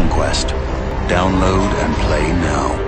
Conquest. Download and play now.